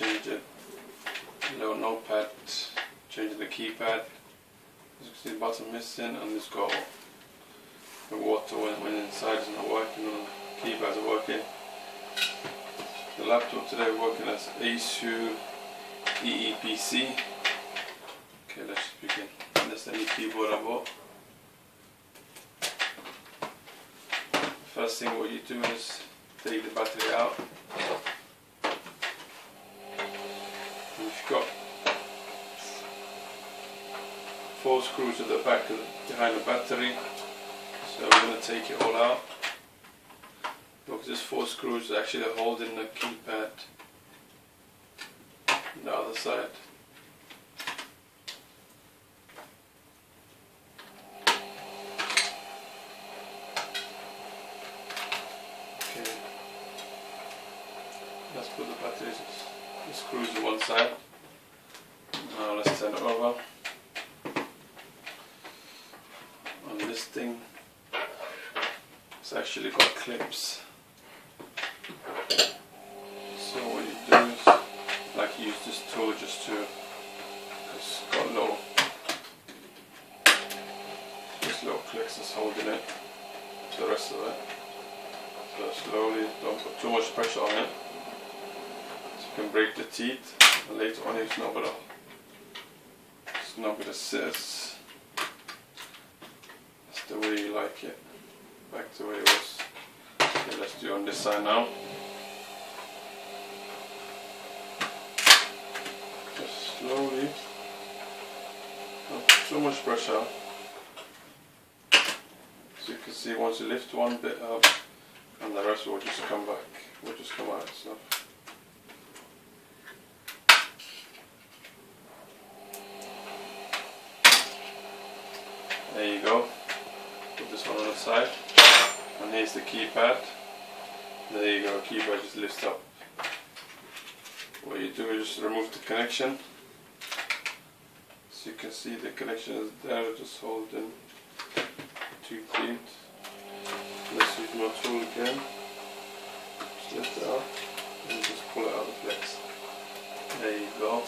change it, No notepad, change the keypad. As you can see, the button missing, and it's got the water when, went inside It's not working, and the keypads are working. The laptop today working as ASUS EEPC. Okay, let's begin. That's the new keyboard I bought. First thing what you do is take the battery out. Got four screws at the back the, behind the battery. So we're going to take it all out. Look, there's four screws actually holding the keypad on the other side. Okay. Let's put the batteries, the screws on one side. Now let's turn it over. On this thing, it's actually got clips. So what you do is, like use this tool just to, it's got little, just little clicks that's holding it, the rest of it. So slowly, don't put too much pressure on it. So you can break the teeth, and later on it's not gonna, it's not gonna sit. It's the way you like it, back to where it was. Okay, let's do on this side now. Just slowly, not too much pressure. So you can see once you lift one bit up, and the rest will just come back, will just come out. So. There you go. The side. And here's the keypad. There you go, keypad just lifts up. What you do is just remove the connection. So you can see the connection is there, just hold holding two teeth. Let's use my tool again. Just lift it up and just pull it out of flex. There you go.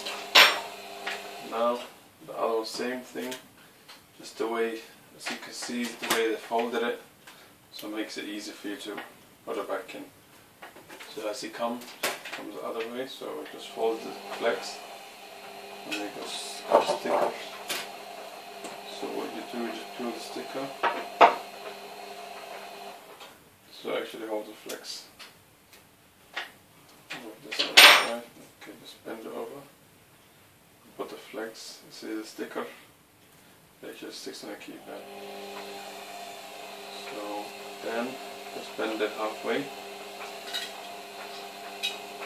Now the other same thing. Just the way, as you can see, the way they folded it. So it makes it easy for you to put it back in. So as it comes, comes the other way. So it just fold the flex and then goes our sticker. So what you do is you pull the sticker. So actually hold the flex. Move this. Okay, just bend it over. Put the flex, see the sticker. It actually sticks on the keypad. So then just bend it halfway.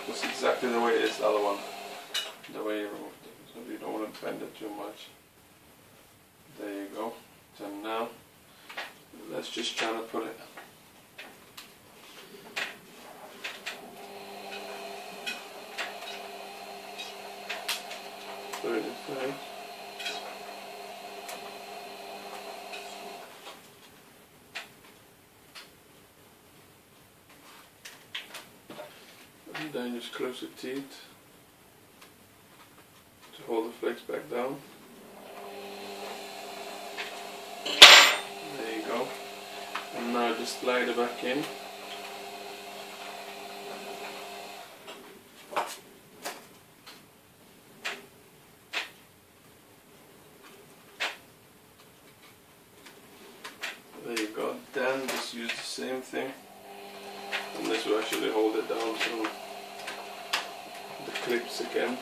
Just exactly the way it is the other one. The way you removed it. So you don't want to bend it too much. There you go. So now let's just try to put it put it inside. And then just close the teeth to hold the flex back down. There you go. And now just slide it back in. There you go. Then just use the same thing. And this will actually hold it down the clips again.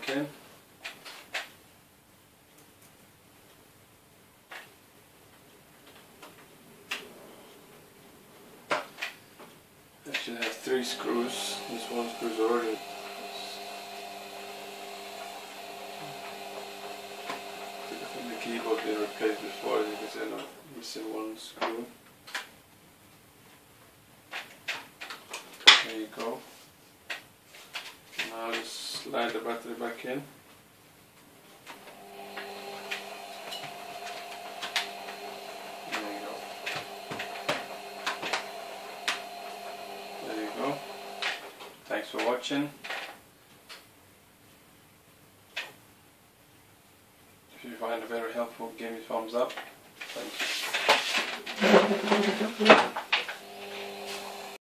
Back in. Should have three screws. This one screw's already. From the keyboard being replaced before, you can see I'm missing one screw. There you go. Slide the battery back in. There you go. Thanks for watching. If you find it very helpful, give me a thumbs up.